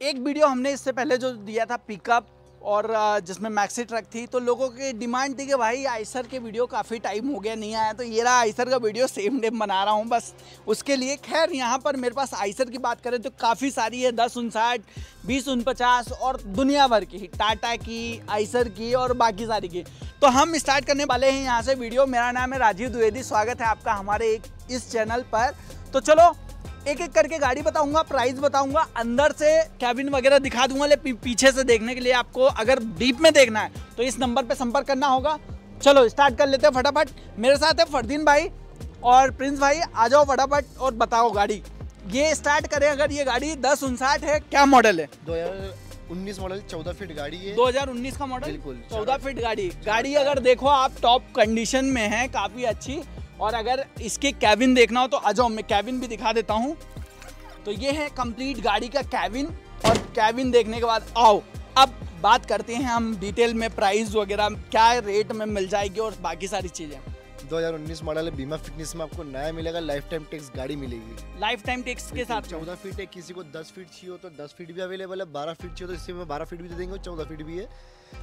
एक वीडियो हमने इससे पहले जो दिया था पिकअप और जिसमें मैक्सी ट्रक थी तो लोगों की डिमांड थी कि भाई आइसर के वीडियो काफ़ी टाइम हो गया, नहीं आया। तो ये रहा आइसर का वीडियो सेम डे बना रहा हूँ बस। उसके लिए खैर, यहाँ पर मेरे पास आइसर की बात करें तो काफ़ी सारी है, दस उनसाठ, बीस उनपचास और दुनिया भर की, टाटा की, आइसर की और बाकी सारी की। तो हम स्टार्ट करने वाले हैं यहाँ से वीडियो। मेरा नाम है राजीव द्विवेदी, स्वागत है आपका हमारे एक इस चैनल पर। तो चलो एक एक करके गाड़ी बताऊँगा प्राइस बताऊँगा अंदर से कैबिन वगैरह दिखा दूँगा लेकिन पीछे से देखने के लिए आपको अगर डीप में देखना है तो इस नंबर पे संपर्क करना होगा। चलो स्टार्ट कर लेते हैं फटाफट। मेरे साथ है फरदीन भाई और प्रिंस भाई। आ जाओ फटाफट और बताओ गाड़ी। ये स्टार्ट करें अगर ये गाड़ी दस उनसाठ है क्या मॉडल है? 2019 मॉडल 14 फीट गाड़ी है। 2019 का मॉडल बिल्कुल। 14 फीट गाड़ी। गाड़ी अगर देखो आप टॉप कंडीशन में है काफ़ी अच्छी। और अगर इसके कैबिन देखना हो तो आ जाओ, मैं कैबिन भी दिखा देता हूँ। तो ये है कंप्लीट गाड़ी का कैबिन और कैबिन देखने के बाद आओ, अब बात करते हैं हम डिटेल में, प्राइस वगैरह, क्या रेट में मिल जाएगी और बाकी सारी चीज़ें। 2019 मॉडल है बीमा फिटनेस में आपको नया मिलेगा लाइफ टाइम टैक्स गाड़ी मिलेगी। लाइफ टाइम टैक्स के साथ चौदह फीट है किसी को 10 फीट चाहिए हो तो 10 फीट भी अवेलेबल है 12 फीट चाहिए तो इससे में 12 फीट भी दे देंगे चौदह 14 फीट भी है।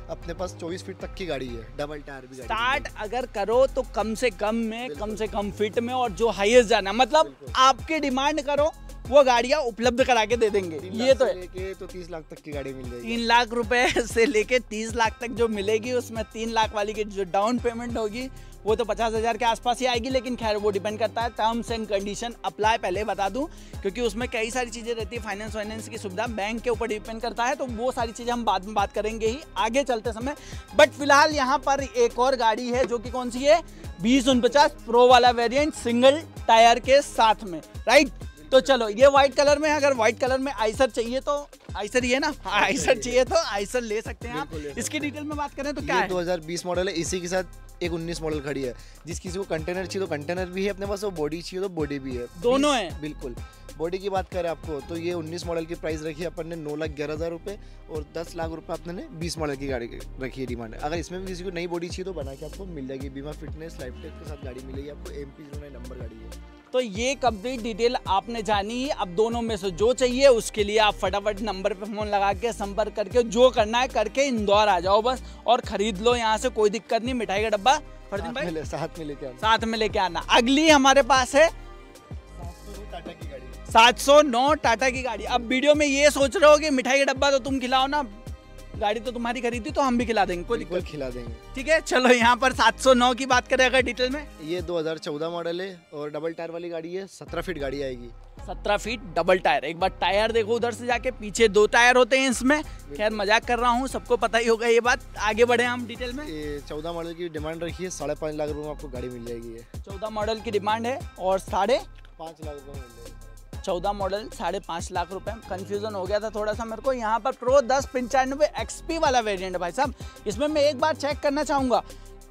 अपने पास 24 फीट तक की गाड़ी है डबल टायर भी स्टार्ट अगर करो तो कम से कम में कम से कम फिट में और जो हाइएस्ट जाना मतलब आपकी डिमांड करो वो गाड़ियाँ उपलब्ध करा के दे देंगे। ये तो है। तो 30 लाख तक की गाड़ी मिल जाएगी। तीन लाख रुपए से लेके तीस लाख तक जो मिलेगी उसमें तीन लाख वाली की जो डाउन पेमेंट होगी वो तो पचास हज़ार के आसपास ही आएगी लेकिन खैर वो डिपेंड करता है। टर्म्स एंड कंडीशन अप्लाई पहले बता दूँ क्योंकि उसमें कई सारी चीज़ें रहती है। फाइनेंस वाइनेंस की सुविधा बैंक के ऊपर डिपेंड करता है तो वो सारी चीज़ें हम बाद में बात करेंगे ही आगे चलते समय। बट फ़िलहाल यहाँ पर एक और गाड़ी है जो कि कौन सी है? बीस उनपचास प्रो वाला वेरियंट सिंगल टायर के साथ में राइट तो चलो ये व्हाइट कलर में है अगर व्हाइट कलर में आइसर चाहिए तो आइसर ही है ना? हाँ, आइसर चाहिए तो आइसर ले सकते हैं आप। इसकी डिटेल में बात करें तो क्या ये है 2020 मॉडल है इसी के साथ एक 19 मॉडल खड़ी है। जिस किसी को कंटेनर चाहिए तो कंटेनर भी है अपने पास और बॉडी चाहिए तो बॉडी भी है। दोनों 20 हैं? बिल्कुल। बॉडी की बात करें आपको तो ये 19 मॉडल की प्राइस रखी है अपन ने नौ लाख ग्यारह हज़ार रुपये और 10 लाख रुपए अपने ने 20 मॉडल की गाड़ी रखी है डिमांड अगर इसमें भी किसी को नई बॉडी चाहिए तो बना के आपको मिल जाएगी। बीमा फिटनेस लाइफ टेक के साथ गाड़ी मिलेगी आपको एम पी नंबर गाड़ी है। तो ये कंप्लीट डिटेल आपने जानी अब दोनों में से जो चाहिए उसके लिए आप फटाफट नंबर पे फ़ोन लगा के संपर्क करके जो करना है करके इंदौर आ जाओ बस। और खरीद लो यहाँ से कोई दिक्कत नहीं मिठाई का डब्बा। फरदीन भाई? साथ में लेके आना। साथ में लेके आना। अगली हमारे पास है सात सौ नौ टाटा की गाड़ी। अब वीडियो में ये सोच रहे हो कि मिठाई का डब्बा तो तुम खिलाओ ना। गाड़ी तो तुम्हारी खरीदी तो हम भी खिला देंगे कोई दिक्कत खिला देंगे। ठीक है चलो यहाँ पर 709 की बात करें अगर डिटेल में। ये 2014 मॉडल है और डबल टायर वाली गाड़ी है 17 फीट गाड़ी आएगी। 17 फीट डबल टायर एक बार टायर देखो उधर से जाके पीछे दो टायर होते हैं इसमें। खैर मज़ाक कर रहा हूँ सबको पता ही होगा ये बात। आगे बढ़े हम डिटेल में। ये 14 मॉडल की डिमांड रखी है साढ़े पाँच लाख रुपए में आपको गाड़ी मिल जाएगी चौदह मॉडल की डिमांड है और साढ़े पाँच लाख रुपए में मिल जाएगी। चौदह मॉडल साढ़े पाँच लाख रुपए। कंफ्यूजन हो गया था थोड़ा सा मेरे को। यहाँ पर प्रो दस पंचानवे एक्सपी वाला वेरिएंट है भाई साहब। इसमें मैं एक बार चेक करना चाहूँगा।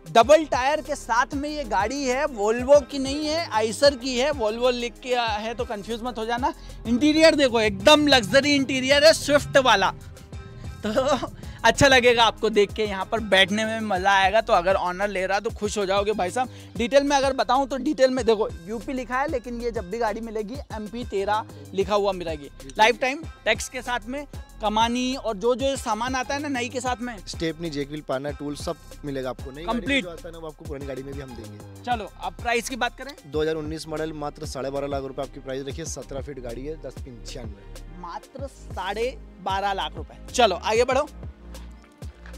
डबल टायर के साथ में ये गाड़ी है वोल्वो की नहीं है आइसर की है। वोल्वो लिख के है तो कंफ्यूज मत हो जाना। इंटीरियर देखो, एकदम लग्जरी इंटीरियर है स्विफ्ट वाला। तो अच्छा लगेगा आपको देख के यहाँ पर बैठने में मज़ा आएगा तो अगर ऑनर ले रहा तो खुश हो जाओगे भाई साहब। डिटेल में अगर बताऊँ तो डिटेल में देखो यूपी लिखा है लेकिन ये जब भी गाड़ी मिलेगी एम पी लिखा हुआ मिलेगी। लाइफ टाइम टैक्स के साथ में कमानी और जो जो सामान आता है ना नई के साथ में। स्टेपनी जेकविल पाना टूल सब मिलेगा आपको। नई जो आता है ना वो आपको पुरानी गाड़ी में भी हम देंगे। चलो अब प्राइस की बात करें। 2019 मॉडल मात्र साढ़े बारह लाख रुपए आपकी प्राइस रखी है। सत्रह फीट गाड़ी है दस पंचानवे। मात्र साढ़े बारह लाख रुपए। चलो आगे बढ़ो।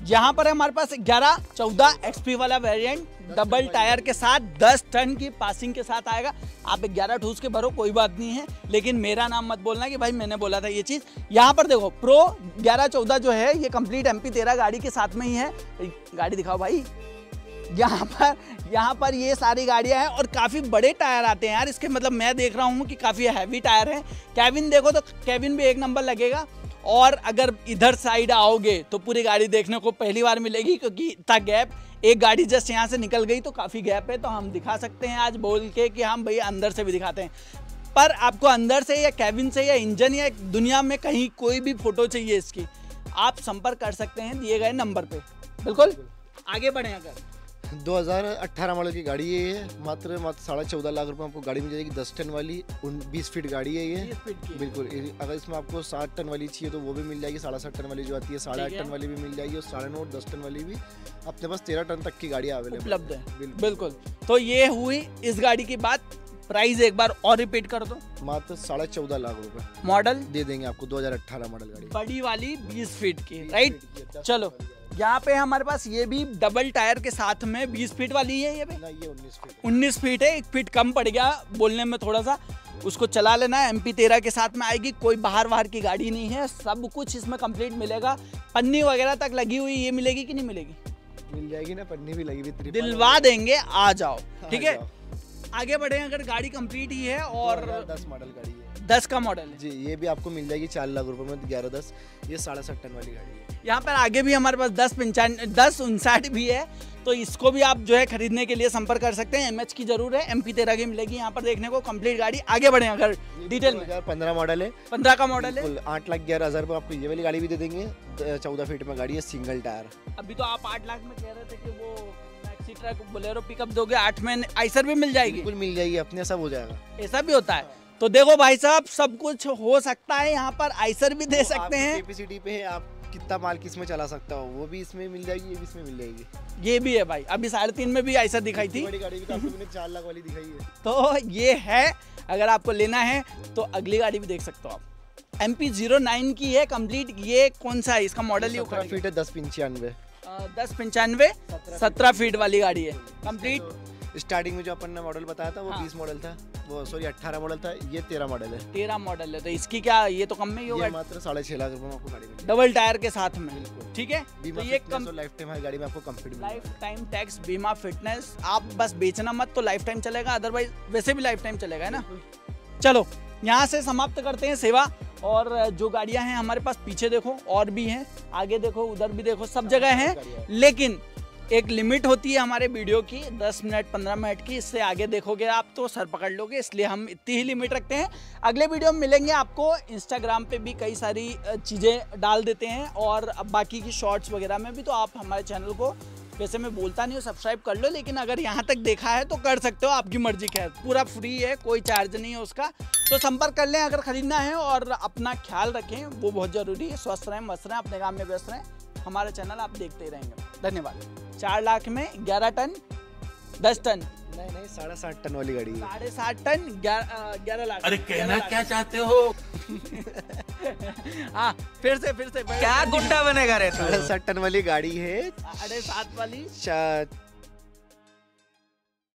यहाँ पर हमारे पास ग्यारह, चौदह एक्सपी वाला वेरिएंट डबल टायर के साथ 10 टन की पासिंग के साथ आएगा। आप 11 ठूस के भरो, कोई बात नहीं है। लेकिन मेरा नाम मत बोलना कि भाई मैंने बोला था ये चीज़। यहाँ पर देखो प्रो 11 14 जो है, ये कंप्लीट एम पी गाड़ी के साथ में ही है। गाड़ी दिखाओ भाई। यहाँ पर यहाँ पर ये सारी गाड़ियाँ हैं और काफ़ी बड़े टायर आते हैं यार। इसके मतलब मैं देख रहा हूँ कि काफ़ी हैवी टायर हैं। कैबिन देखो तो कैबिन भी एक नंबर लगेगा। और अगर इधर साइड आओगे तो पूरी गाड़ी देखने को पहली बार मिलेगी, क्योंकि इतना गैप, एक गाड़ी जस्ट यहाँ से निकल गई तो काफ़ी गैप है तो हम दिखा सकते हैं आज बोल के कि हम भैया अंदर से भी दिखाते हैं। पर आपको अंदर से या कैबिन से या इंजन या दुनिया में कहीं कोई भी फ़ोटो चाहिए इसकी, आप संपर्क कर सकते हैं दिए गए नंबर पर बिल्कुल? आगे बढ़ें अगर। 2018 मॉडल की गाड़ी है ये मात्र मात्र साढ़े चौदह लाख रुपए आपको गाड़ी मिल जाएगी। दस टन वाली बीस फीट गाड़ी है ये। 20 फीट की। बिल्कुल अगर इसमें आपको साठ टन वाली चाहिए तो वो भी मिल जाएगी साढ़े सात टन वाली जो आती है साढ़े आठ टन वाली भी मिल जाएगी और साढ़े नौ दस टन वाली भी। अपने पास तेरह टन तक की गाड़ी अवेलेबल उपलब्ध है। बिल्कुल। तो ये हुई इस गाड़ी की बात। प्राइस एक बार और रिपीट कर दो। मात्र साढ़े चौदह लाख रुपए। मॉडल? दे देंगे आपको 2018 मॉडल गाड़ी। बड़ी वाली 20 फीट की राइट? फीट की 10 चलो। यहाँ पे हमारे पास ये भी डबल टायर के साथ में 20 फीट वाली है ये भी। ये 19 फीट है। 19 फीट है एक फीट कम पड़ गया बोलने में थोड़ा सा उसको चला लेना है एम पी तेरह के साथ में आएगी कोई बाहर बाहर की गाड़ी नहीं है सब कुछ इसमें कंप्लीट मिलेगा। पन्नी वगैरह तक लगी हुई ये मिलेगी कि नहीं मिलेगी? मिल जाएगी ना पन्नी भी लगी हुई दिलवा देंगे आ जाओ ठीक है? आगे बढ़े अगर गाड़ी कंप्लीट ही है और दस मॉडल गाड़ी है। दस का मॉडल है। जी ये भी आपको मिल जाएगी चार लाख रुपए में ग्यारह दस। ये साढ़े सात टन वाली गाड़ी है। यहाँ पर आगे भी हमारे पास दस पंचान दस उनसाठ भी है तो इसको भी आप जो है खरीदने के लिए संपर्क कर सकते हैं। एमएच की ज़रूर है एम पी तेरह की मिलेगी। यहाँ पर देखने को कंप्लीट गाड़ी आगे बढ़े अगर डिटेल में। पंद्रह मॉडल है। पंद्रह का मॉडल है। आठ लाख ग्यारह हज़ार आपको ये वाली गाड़ी भी दे देंगे। चौदह फीट में गाड़ी है सिंगल टायर अभी तो आप आठ लाख में कह रहे थे कि वो ट्रक बोलेरो पिकअप दोगे आठ में आइसर भी मिल जाएगी? बिल्कुल मिल जाएगी अपने सब हो जाएगा। ऐसा भी होता है। तो देखो भाई साहब सब कुछ हो सकता है यहाँ पर आइसर भी दे सकते हैं। कैपेसिटी पे है आप कितना माल किसमें चला सकता हो वो भी इसमें मिल जाएगी ये भी इसमें मिल जाएगी। ये भी है भाई। अभी साढ़े तीन में भी आइसर दिखाई थी। बड़ी गाड़ी भी तो चार लाख वाली दिखाई है। तो ये है अगर आपको लेना है तो अगली गाड़ी भी देख सकते हो आप। एम पी ज़ीरो नाइन की है कंप्लीट ये कौन सा है? इसका मॉडल ही फीट है दस पंचानवे। दस पंचानवे सत्रह फीट वाली गाड़ी है। कंप्लीट स्टार्टिंग में जो अपन ने मॉडल बताया था वो बीस हाँ। बीस मॉडल था वो सॉरी अट्ठारह मॉडल था ये तेरह मॉडल है। तेरह मॉडल है तो इसकी क्या ये तो कम में ही होगा मात्र साढ़े छह लाख रुपए में आपको गाड़ी मिलेगी। डबल टायर के साथ में ठीक है? तो ये कम लाइफ टाइम गाड़ी में आपको कंप्लीट लाइफ टाइम टैक्स बीमा फिटनेस आप बस बेचना मत तो लाइफ टाइम चलेगा अदरवाइज़ वैसे भी लाइफ टाइम चलेगा है ना? चलो यहाँ से समाप्त करते हैं सेवा और जो गाड़ियाँ हैं हमारे पास पीछे देखो और भी हैं आगे देखो उधर भी देखो सब जगह हैं। लेकिन एक लिमिट होती है हमारे वीडियो की 10 मिनट 15 मिनट की, इससे आगे देखोगे आप तो सर पकड़ लोगे, इसलिए हम इतनी ही लिमिट रखते हैं। अगले वीडियो में मिलेंगे आपको इंस्टाग्राम पे भी कई सारी चीज़ें डाल देते हैं और बाकी की शॉर्ट्स वगैरह में भी तो आप हमारे चैनल को वैसे मैं बोलता नहीं हूँ सब्सक्राइब कर लो, लेकिन अगर यहाँ तक देखा है तो कर सकते हो, आपकी मर्ज़ी खैर। पूरा फ्री है, कोई चार्ज नहीं है उसका। तो संपर्क कर लें अगर खरीदना है और अपना ख्याल रखें, वो बहुत ज़रूरी है, स्वस्थ रहें, मस्त रहें, अपने काम में व्यस्त रहें। हमारा चैनल आप देखते ही रहेंगे। धन्यवाद। चार लाख में ग्यारह टन दस टन। नहीं नहीं साढ़े सात टन वाली गाड़ी साढ़े सात टन ग्यारह ग्यारह लाख। अरे कहना क्या चाहते हो। हाँ फिर से फिर से क्या गुंडा बनेगा रे साढ़े सात टन वाली गाड़ी है। साढ़े सात वाली।